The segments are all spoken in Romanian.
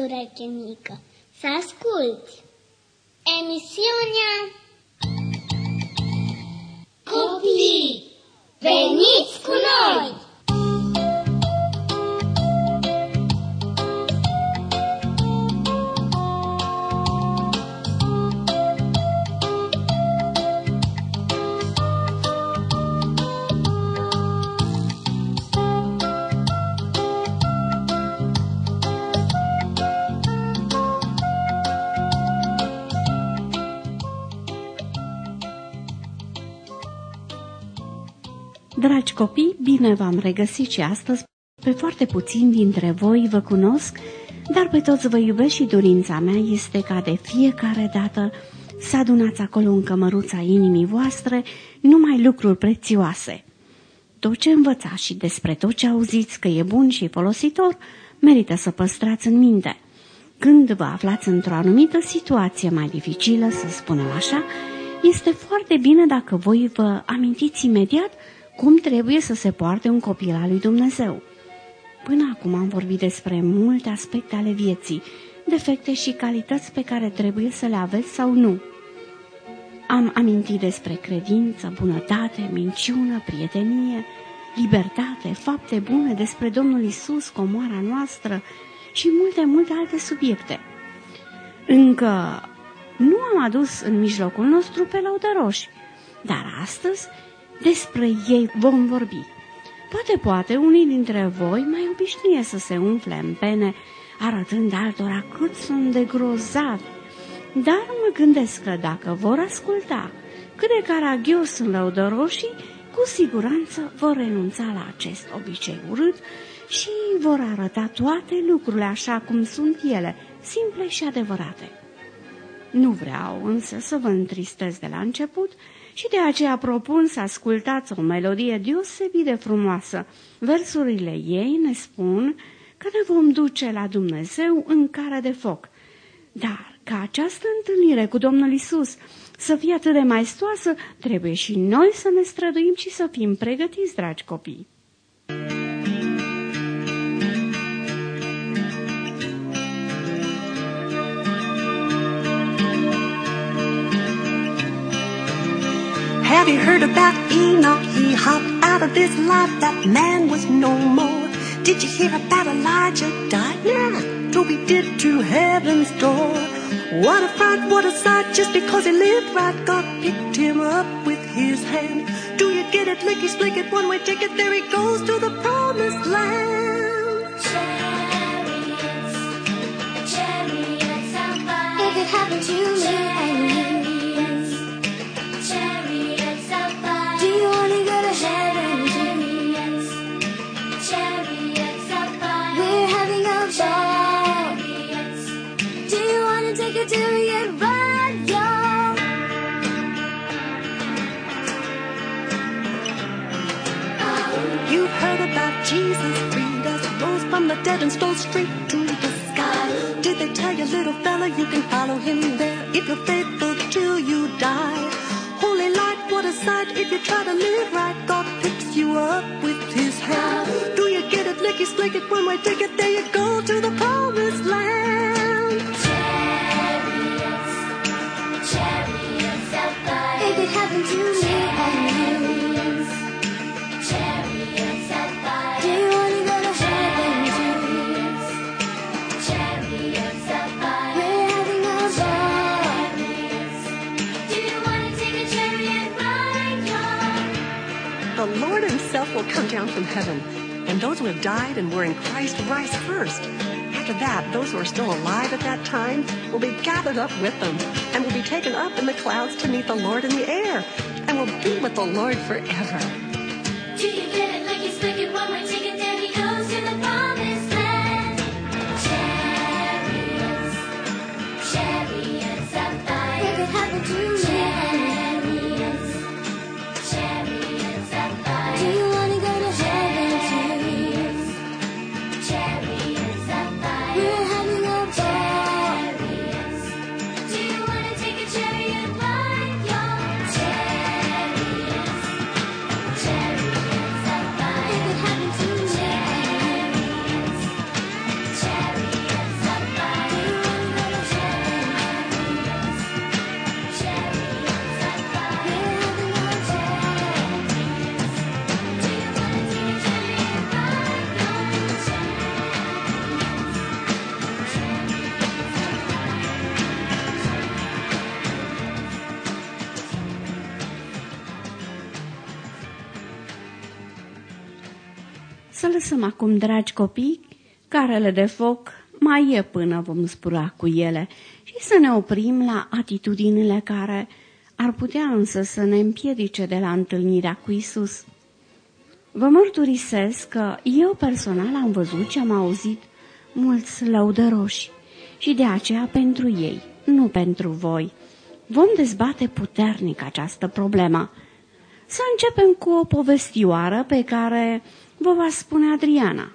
ureche mică, să asculți. Emisiunea Copii, veniți cu noi! Copii, bine v-am regăsit și astăzi. Pe foarte puțin dintre voi vă cunosc, dar pe toți vă iubesc și dorința mea este ca de fiecare dată să adunați acolo în cămăruța inimii voastre numai lucruri prețioase. Tot ce învățați și despre tot ce auziți că e bun și folositor, merită să păstrați în minte. Când vă aflați într-o anumită situație mai dificilă, să spunem așa, este foarte bine dacă voi vă amintiți imediat cum trebuie să se poarte un copil al lui Dumnezeu. Până acum am vorbit despre multe aspecte ale vieții, defecte și calități pe care trebuie să le aveți sau nu. Am amintit despre credință, bunătate, minciună, prietenie, libertate, fapte bune despre Domnul Isus, comoara noastră și multe, multe alte subiecte. Încă nu am adus în mijlocul nostru pe laudăroși, dar astăzi despre ei vom vorbi. Poate, poate, unii dintre voi mai obișnuie să se umfle în pene, arătând altora cât sunt de grozavi. Dar mă gândesc că dacă vor asculta cât de caragios sunt lăudăroșii, cu siguranță vor renunța la acest obicei urât și vor arăta toate lucrurile așa cum sunt ele, simple și adevărate. Nu vreau însă să vă întristez de la început, și de aceea propun să ascultați o melodie deosebit de frumoasă. Versurile ei ne spun că ne vom duce la Dumnezeu în care de foc. Dar ca această întâlnire cu Domnul Isus să fie atât de maestoasă, trebuie și noi să ne străduim și să fim pregătiți, dragi copii. Have you about Enoch? He hopped out of this life, that man was no more. Did you hear about Elijah died? Nah, Toby did to heaven's door. What a fright, what a sight, just because he lived right, God picked him up with his hand. Do you get it? Licky, slick it, one way ticket, there he goes to the promised land. Chariots, chariots. If it happened to me dead and stole straight to the sky. Did they tell you, little fella, you can follow him there if you're faithful till you die? Holy light, what a sight if you try to live right. God picks you up with his hand. Do you get it? Licky, slick it, one way ticket, there you go to the promised land. Chariots, chariots of fire. If it happened to me The Lord himself will come down from heaven, and those who have died and were in Christ rise first. After that, those who are still alive at that time will be gathered up with them and will be taken up in the clouds to meet the Lord in the air and will be with the Lord forever. Să lăsăm acum, dragi copii, carele de foc mai e până vom spura cu ele și să ne oprim la atitudinile care ar putea însă să ne împiedice de la întâlnirea cu Isus. Vă mărturisesc că eu personal am văzut și am auzit mulți lăudăroși și de aceea pentru ei, nu pentru voi. Vom dezbate puternic această problemă. Să începem cu o povestioară pe care vă va spune Adriana.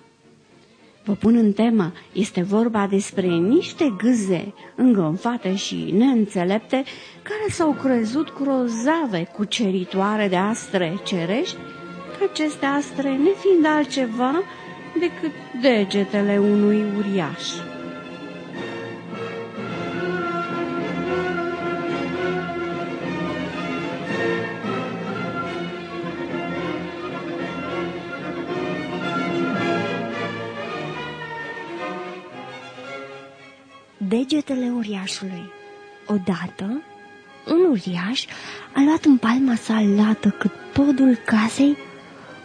Vă pun în temă, este vorba despre niște gâze îngânfate și neînțelepte care s-au crezut grozave cuceritoare de astre cerești, aceste astre nefiind altceva decât degetele unui uriaș. Degetele uriașului. Odată, un uriaș a luat în palma sa lată cât podul casei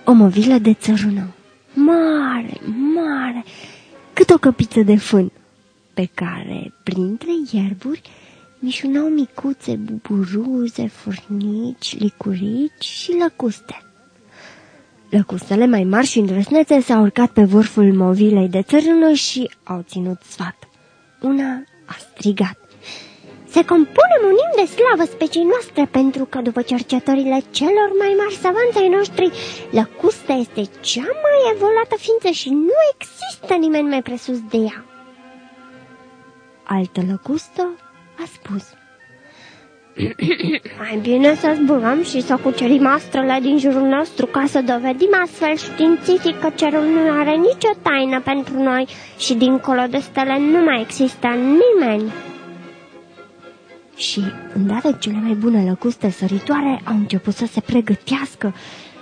o movilă de țărână. Mare, mare, cât o căpiță de fân, pe care, printre ierburi, mișunau micuțe buburuze, furnici, licurici și lăcuste. Lăcustele mai mari și îndrăsnețe s-au urcat pe vârful movilei de țărână și au ținut sfat. Una a strigat. Se compune un imn de slavă speciei noastre pentru că după cercetările celor mai mari savanți ai noștri, lăcusta este cea mai evoluată ființă și nu există nimeni mai presus de ea. Altă lăcustă a spus. Mai bine să zburăm și să cucerim astrele din jurul nostru ca să dovedim astfel științific că cerul nu are nicio taină pentru noi și dincolo de stele nu mai există nimeni. Și, îndată cele mai bune lăcuste săritoare au început să se pregătească,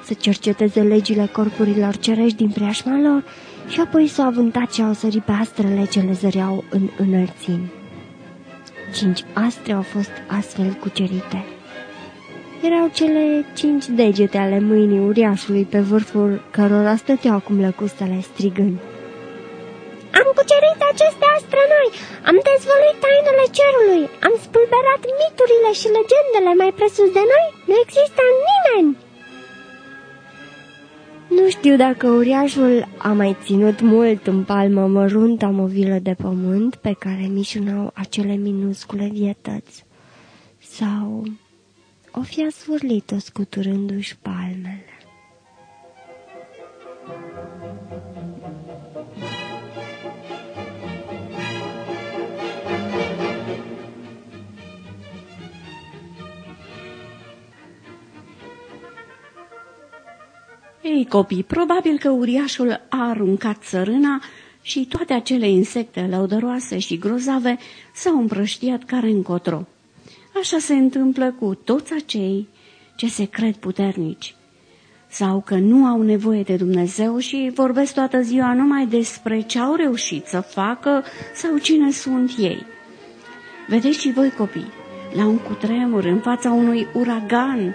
să cerceteze legile corpurilor cerești din preajma lor și apoi s-au avântat și au sărit pe astrele ce le zăreau în înălțimi. Cinci astre au fost astfel cucerite. Erau cele cinci degete ale mâinii uriașului pe vârful cărora stăteau acum lăcustele strigând. Am cucerit aceste astre noi, am dezvăluit tainele cerului, am spulberat miturile și legendele mai presus de noi, nu există nimeni! Nu știu dacă uriașul a mai ținut mult în palmă mărunta movilă de pământ pe care mișunau acele minuscule vietăți, sau o fi asfurlit-o scuturându-și palmele. Copii, probabil că uriașul a aruncat țărâna și toate acele insecte lăudăroase și grozave s-au împrăștiat care încotro. Așa se întâmplă cu toți acei ce se cred puternici sau că nu au nevoie de Dumnezeu și vorbesc toată ziua numai despre ce au reușit să facă sau cine sunt ei. Vedeți și voi copii, la un cutremur, în fața unui uragan,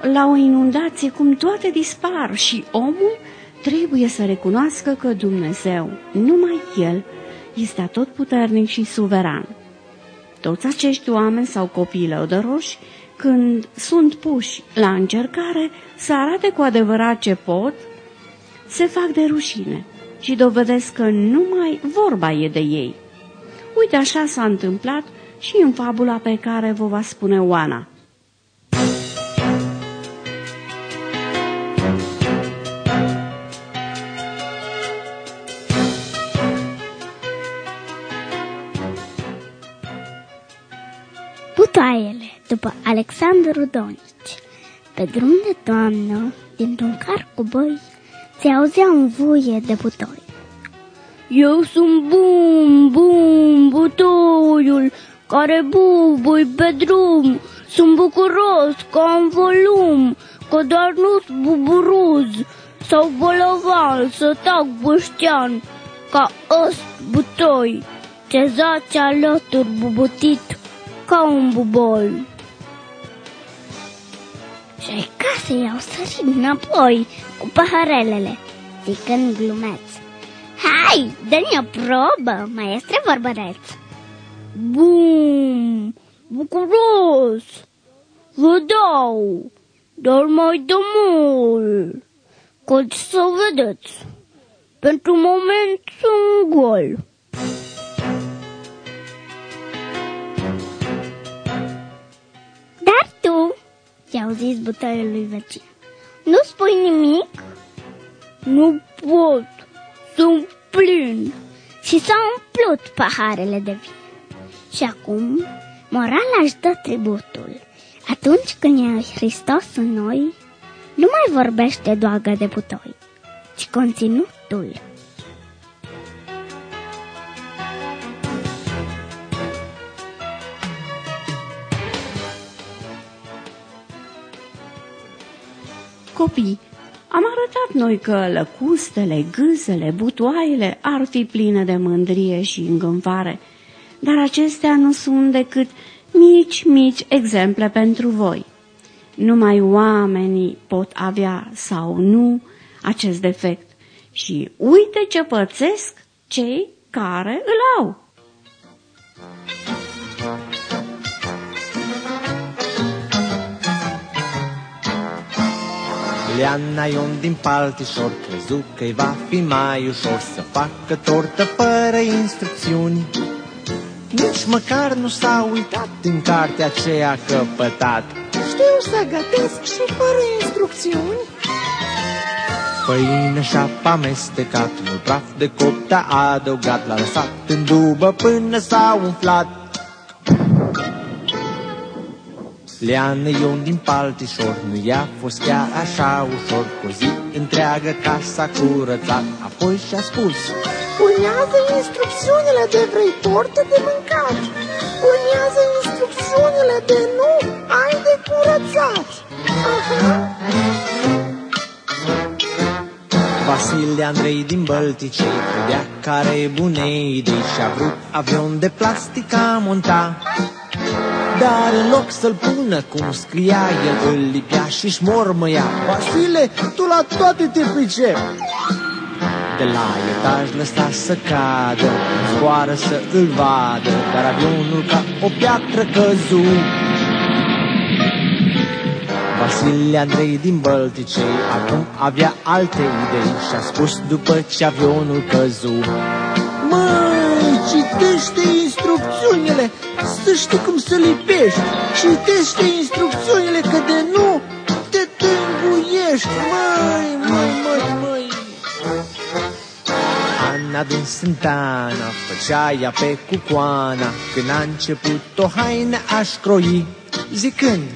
la o inundație cum toate dispar și omul trebuie să recunoască că Dumnezeu, numai El, este atotputernic și suveran. Toți acești oameni sau copii lăudăroși, când sunt puși la încercare să arate cu adevărat ce pot, se fac de rușine și dovedesc că numai vorba e de ei. Uite așa s-a întâmplat și în fabula pe care vă va spune Oana. Butoaiele, după Alexandru Donici. Pe drum de toamnă, dintr-un car cu băi, se auzea un vuie de butoi. Eu sunt bum, bum, butoiul, care bubui pe drum. Sunt bucuros ca un volum, că doar nu buburuz sau bolovan să tac băștean, ca ăst butoi, ce zace alături bubutit ca un bubol. Și ai casei au sărit înapoi cu paharelele. zicând glumeț. Hai, dă-ne o probă, maestre vorbăreț. Bum, bucuros, vă dau, dar mai de mult, cât să vedeți. Pentru moment sunt gol. Tu, ți-au zis butoiul lui vecin, nu spui nimic? Nu pot, sunt plin. Și s-au umplut paharele de vin. Și acum, morala își dă tributul. Atunci când e Hristos în noi, nu mai vorbește doagă de butoi, ci conținutul. Copii, am arătat noi că lăcustele, gâzele, butoaiele ar fi pline de mândrie și îngânfare, dar acestea nu sunt decât mici, mici exemple pentru voi. Numai oamenii pot avea sau nu acest defect și uite ce pățesc cei care îl au. Leana Ion din Paltișor Crezu că-i va fi mai ușor Să facă tortă fără instrucțiuni. Nici măcar nu s-a uitat în cartea aceea căpătat Știu să gătesc și fără instrucțiuni. Făină și-a amestecat Mult praf de copt a adăugat L-a lăsat în dubă până s-a umflat Leană Ion din Paltișor Nu i-a fost chiar așa ușor. Cu o zi întreagă casa curățat Apoi și-a spus Urmează instrucțiunile de vrei tortă de mâncat Urmează instrucțiunile de nu ai de curățat. Aha. Vasile Andrei din Bălticei Credea că are bune idei Și-a vrut avion de plastic a monta dar în loc să-l pună cum scria El îl lipea și-și mormăia Vasile, tu la toate te pricepi De la etaj lăsa să cadă Zboară să îl vadă Dar avionul ca o piatră căzu Vasile Andrei din Bălticei Acum avea alte idei Și-a spus după ce avionul căzu Măi, citește instrucțiunile Să știi cum să lipești Citește instrucțiunile că de nu te tânguiești. Măi, măi, măi, măi. Ana din Sântana Făcea ea pe cucoana. Când a început o haină aș șcroi Zicând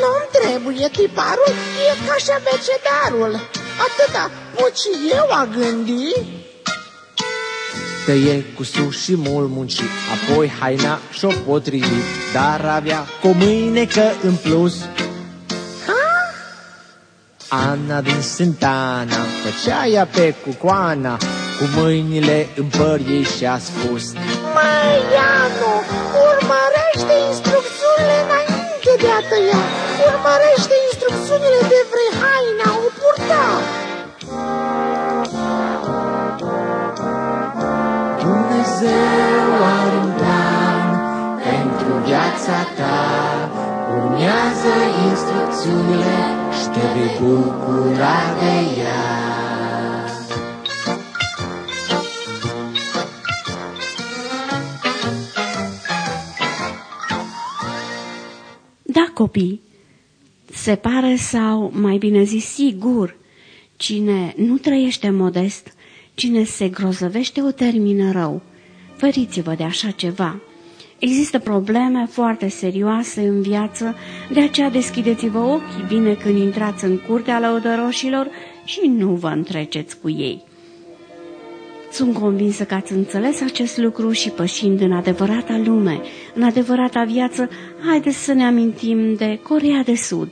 Nu-mi trebuie tiparul, e ca și abecedarul Atâta pot și eu a gândi Tăie cu sus și mult munci Apoi haina și-o potrivit Dar avea cu mâinecă în plus. Ana din Sântana Făcea ea pe cucoana Cu mâinile în păr ei și-a spus Măi, Ianu, urmărește instrucțiunile înainte de a tăia. Urmărește instrucțiunile de vrei haina viața ta Urmează instrucțiunile și te vei bucura de ea Da, copii, se pare sau, mai bine zis, sigur, cine nu trăiește modest, cine se grozăvește o termină rău. Feriți-vă de așa ceva. Există probleme foarte serioase în viață, de aceea deschideți-vă ochii bine când intrați în curtea lăudăroșilor și nu vă întreceți cu ei. Sunt convinsă că ați înțeles acest lucru și pășind în adevărata lume, în adevărata viață, haideți să ne amintim de Corea de Sud,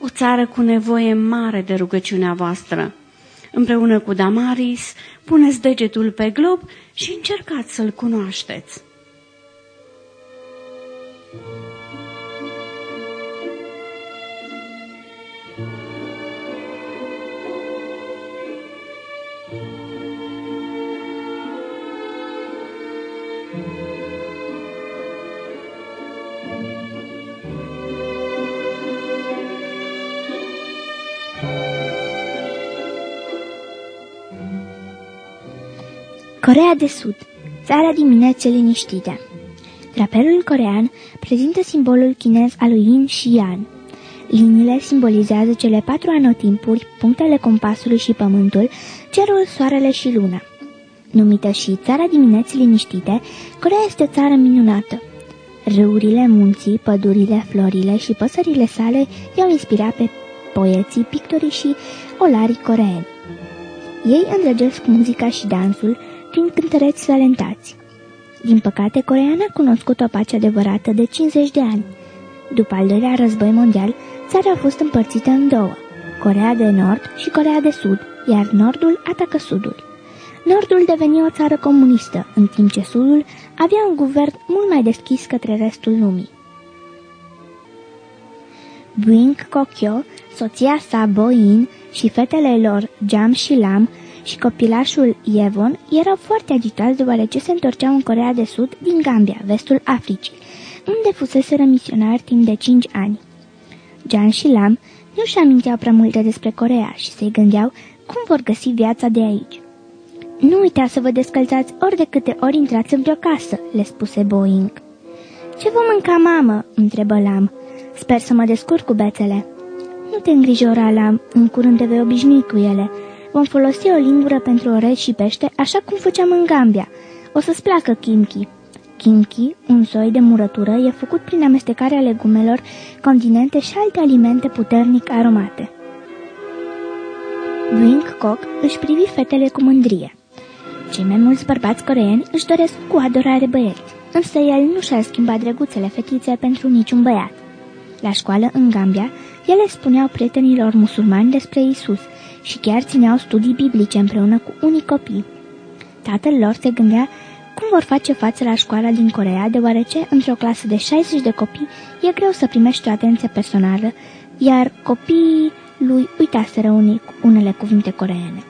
o țară cu nevoie mare de rugăciunea voastră. Împreună cu Damaris, puneți degetul pe glob și încercați să-l cunoașteți. Corea de Sud, țara dimineață liniștită. Drapelul corean prezintă simbolul chinez al lui Yin și Yang. Liniile simbolizează cele patru anotimpuri, punctele compasului și pământul, cerul, soarele și luna. Numită și țara dimineții liniștite, Corea este o țară minunată. Râurile, munții, pădurile, florile și păsările sale i-au inspirat pe poeții, pictorii și olarii coreeni. Ei îndrăgesc muzica și dansul prin cântăreți talentați. Din păcate, Coreea n-a cunoscut o pace adevărată de 50 de ani. După al doilea război mondial, țara a fost împărțită în două, Corea de Nord și Corea de Sud, iar Nordul atacă Sudul. Nordul deveni o țară comunistă, în timp ce Sudul avea un guvern mult mai deschis către restul lumii. Buing Kokyo, soția sa Boin și fetele lor Jam și Lam și copilașul Yevon erau foarte agitați deoarece se întorceau în Corea de Sud din Gambia, vestul Africii, unde fuseseră misionari timp de 5 ani. Jan și Lam nu-și aminteau prea multe despre Corea și se gândeau cum vor găsi viața de aici. Nu uita să vă descălțați ori de câte ori intrați în vreo casă, le spuse Boeing. Ce vom mânca, mamă?" întrebă Lam. Sper să mă descurc cu bețele." Nu te îngrijora, Lam, în curând te vei obișnui cu ele. Vom folosi o lingură pentru orez și pește, așa cum făceam în Gambia. O să-ți placă kimchi." Kimchi, un soi de murătură, e făcut prin amestecarea legumelor, continente și alte alimente puternic aromate. Wing Kok își privi fetele cu mândrie. Cei mai mulți bărbați coreeni își doresc cu adorare băieți, însă el nu și-a schimbat drăguțele fetițe pentru niciun băiat. La școală, în Gambia, ele spuneau prietenilor musulmani despre Isus și chiar țineau studii biblice împreună cu unii copii. Tatăl lor se gândea cum vor face față la școala din Corea, deoarece într-o clasă de 60 de copii e greu să primești o atenție personală, iar copiii lui uitaseră unii unele cuvinte coreene.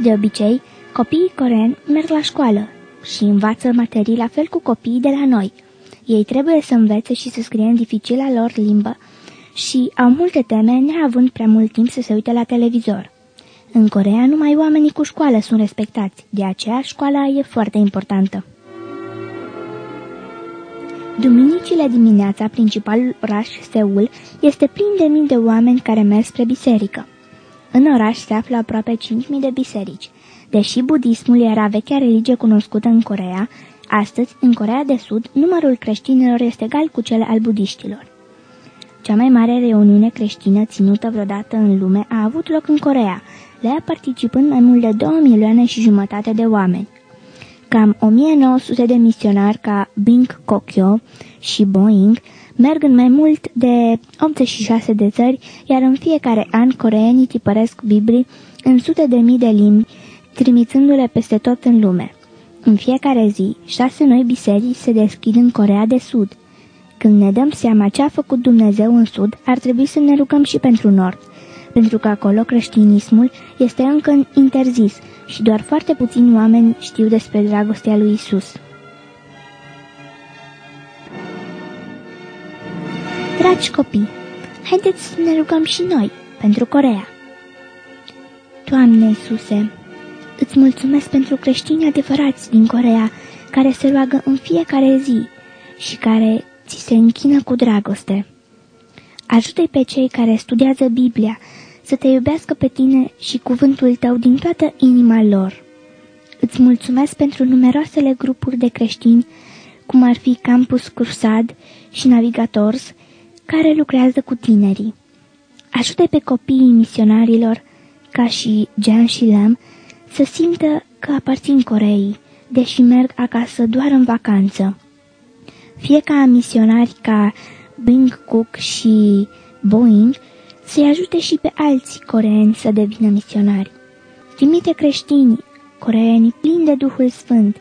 De obicei, copiii coreeni merg la școală și învață materii la fel cu copiii de la noi. Ei trebuie să învețe și să scrie în dificila lor limbă și au multe teme neavând prea mult timp să se uite la televizor. În Corea numai oamenii cu școală sunt respectați, de aceea școala e foarte importantă. Duminicile dimineața, principalul oraș Seul este plin de mii de oameni care merg spre biserică. În oraș se află aproape 5.000 de biserici. Deși budismul era vechea religie cunoscută în Corea, astăzi, în Corea de Sud, numărul creștinilor este egal cu cel al budiștilor. Cea mai mare reuniune creștină ținută vreodată în lume a avut loc în Corea, la participând mai mult de 2 milioane și jumătate de oameni. Cam 1900 de misionari ca Bing Kokyo și Boeing merg în mai mult de 86 de țări, iar în fiecare an coreenii tipăresc Biblii în sute de mii de limbi, trimițându-le peste tot în lume. În fiecare zi, șase noi biserici se deschid în Corea de Sud. Când ne dăm seama ce a făcut Dumnezeu în Sud, ar trebui să ne rugăm și pentru Nord, pentru că acolo creștinismul este încă interzis și doar foarte puțini oameni știu despre dragostea lui Isus. Dragi copii, haideți să ne rugăm și noi pentru Corea. Doamne Iisuse, îți mulțumesc pentru creștinii adevărați din Corea, care se roagă în fiecare zi și care ți se închină cu dragoste. Ajută-i pe cei care studiază Biblia să te iubească pe tine și cuvântul tău din toată inima lor. Îți mulțumesc pentru numeroasele grupuri de creștini, cum ar fi Campus Cursad și Navigators, care lucrează cu tinerii. ajută pe copiii misionarilor, ca și Jean și Lam, să simtă că aparțin Coreei, deși merg acasă doar în vacanță. Fie ca misionari ca Bing Cook și Boeing, să-i ajute și pe alți coreeni să devină misionari. Trimite creștinii, coreeni plini de Duhul Sfânt,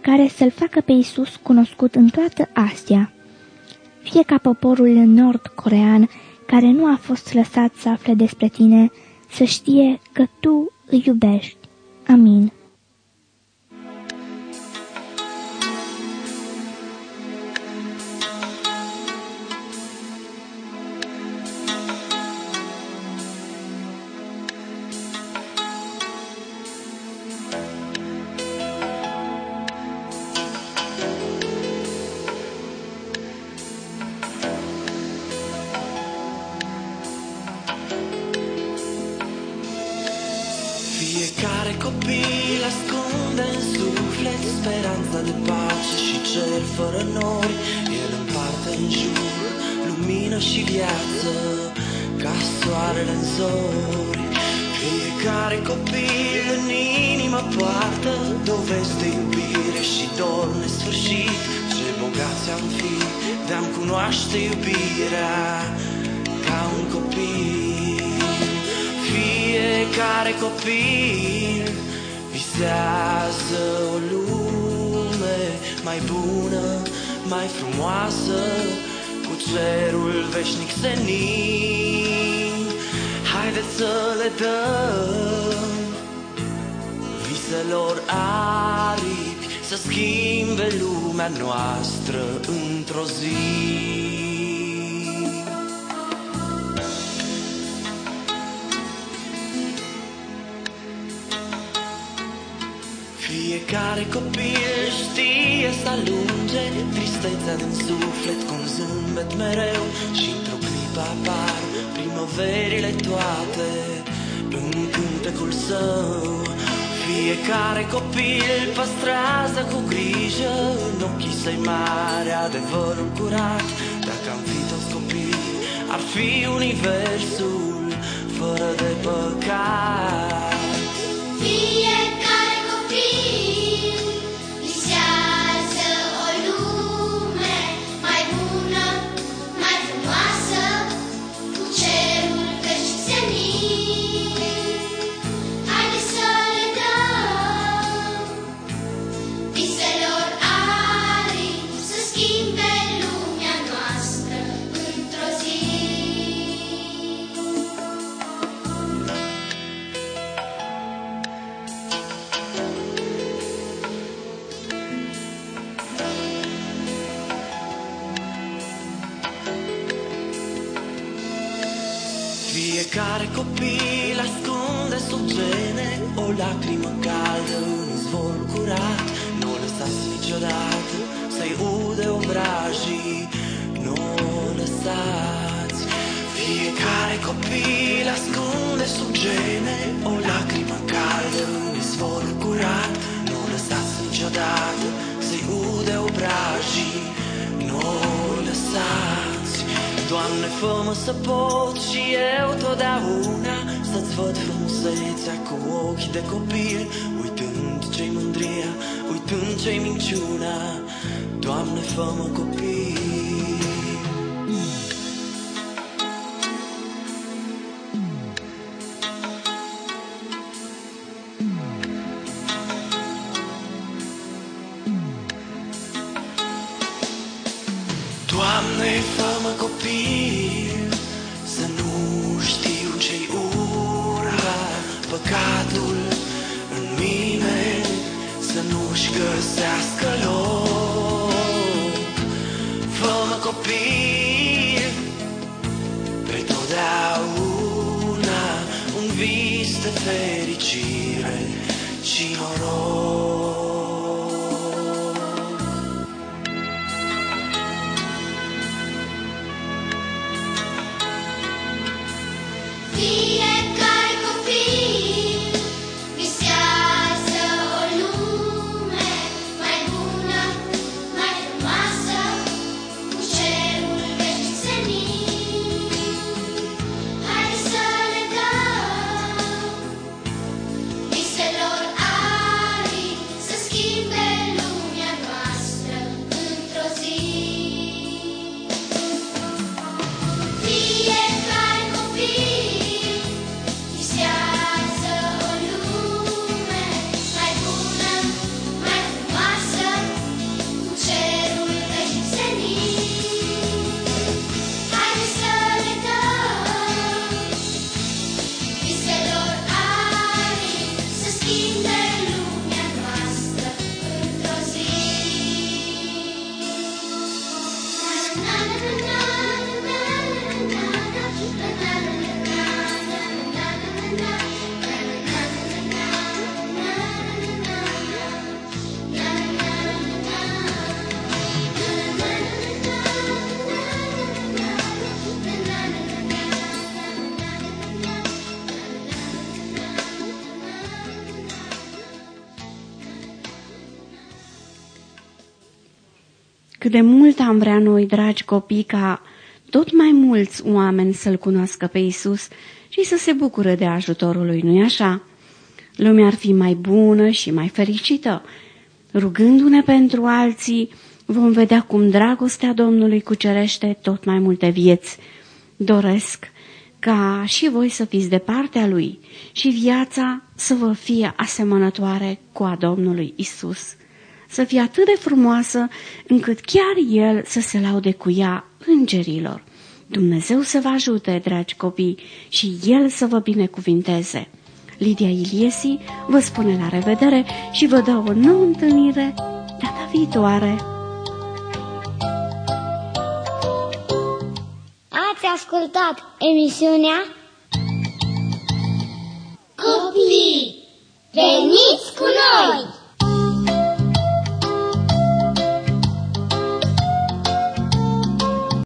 care să-L facă pe Isus cunoscut în toată Asia. Fie ca poporul nord-corean, care nu a fost lăsat să afle despre tine, să știe că tu îi iubești. Amin. Soarele în zori. Fiecare copil în inimă poartă dovezi de iubire și dor nesfârșit. Ce bogați am fi de-am cunoaște iubirea ca un copil. Fiecare copil visează o lume mai bună, mai frumoasă, cu cerul veșnic senin. Haideți să le dăm viselor aripi Să schimbe lumea noastră într-o zi. Fiecare copil știe să alunge Tristețea din suflet cu un zâmbet mereu și într-o clipă apar primăverile toate În cântecul său. Fiecare copil păstrează cu grijă În ochii săi mari adevărul curat. Dacă am fi toți copii Ar fi universul fără de păcat. Fiecare Doamne, fă să pot și eu totdeauna Să-ți văd frumusețea cu ochi de copil Uitând ce-i mândria, uitând ce-i minciuna. Doamne, fă-mă copil de mult am vrea noi, dragi copii, ca tot mai mulți oameni să-L cunoască pe Isus și să se bucure de ajutorul Lui, nu-i așa? Lumea ar fi mai bună și mai fericită. Rugându-ne pentru alții, vom vedea cum dragostea Domnului cucerește tot mai multe vieți. Doresc ca și voi să fiți de partea Lui și viața să vă fie asemănătoare cu a Domnului Isus. Să fie atât de frumoasă încât chiar El să se laude cu ea îngerilor. Dumnezeu să vă ajute, dragi copii, și El să vă binecuvinteze. Lidia Iliesi vă spune la revedere și vă dă o nouă întâlnire data viitoare. Ați ascultat emisiunea Copii